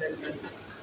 more than.